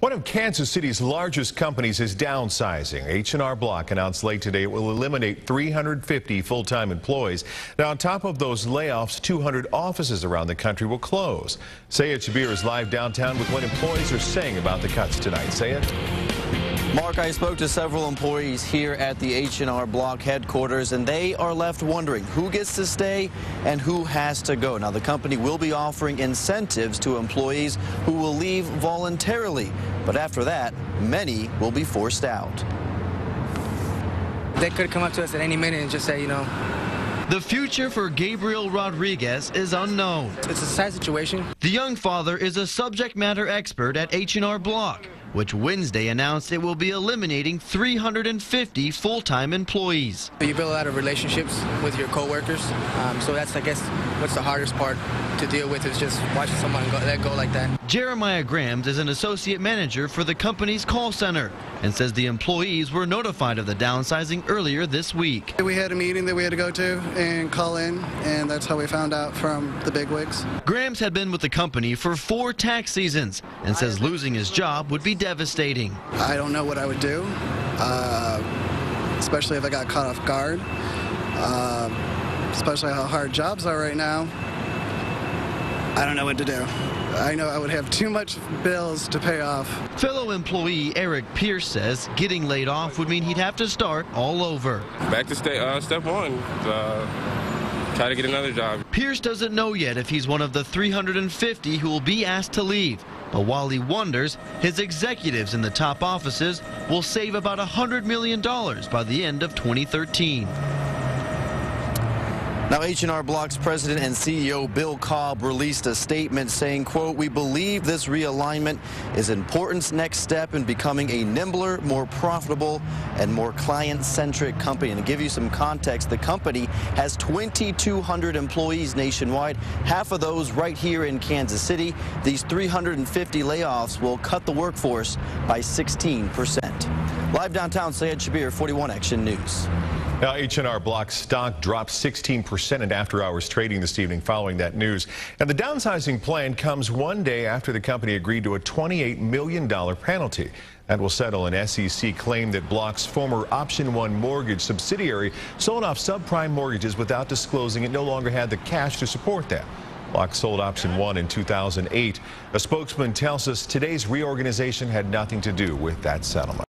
One of Kansas City's largest companies is downsizing. H&R Block announced late today it will eliminate 350 full-time employees. Now, on top of those layoffs, 200 offices around the country will close. Sayed Shabir is live downtown with what employees are saying about the cuts tonight. Sayed? Mark, I spoke to several employees here at the H&R Block headquarters, and they are left wondering who gets to stay and who has to go. Now, the company will be offering incentives to employees who will leave voluntarily, but after that, many will be forced out. They could come up to us at any minute and just say, you know, the future for Gabriel Rodriguez is unknown. It's a sad situation. The young father is a subject matter expert at H&R Block which Wednesday announced it will be eliminating 350 full-time employees. You build a lot of relationships with your coworkers, um, so that's, I guess, what's the hardest part to deal with is just watching someone go, let go like that. Jeremiah Grams is an associate manager for the company's call center and says the employees were notified of the downsizing earlier this week. We had a meeting that we had to go to and call in, and that's how we found out from the bigwigs. Grams had been with the company for four tax seasons and says losing his job would be devastating. I don't know what I would do, uh, especially if I got caught off guard, uh, especially how hard jobs are right now. I don't know what to do. I know I would have too much bills to pay off. Fellow employee Eric Pierce says getting laid off would mean he'd have to start all over. Back to stay, uh, step one. Uh, try to get another job. Pierce doesn't know yet if he's one of the 350 who will be asked to leave. But while he wonders, his executives in the top offices will save about $100 million by the end of 2013. Now, H&R Block's president and CEO Bill Cobb released a statement saying, quote, we believe this realignment is an important next step in becoming a nimbler, more profitable, and more client-centric company. And to give you some context, the company has 2,200 employees nationwide, half of those right here in Kansas City. These 350 layoffs will cut the workforce by 16%. Live downtown, Sayed Shabir, 41 Action News. Now, H&R Block stock dropped 16% in after-hours trading this evening following that news. And the downsizing plan comes one day after the company agreed to a $28 million penalty. That will settle an SEC claim that Block's former Option One mortgage subsidiary sold off subprime mortgages without disclosing it no longer had the cash to support that. Block sold Option One in 2008. A spokesman tells us today's reorganization had nothing to do with that settlement.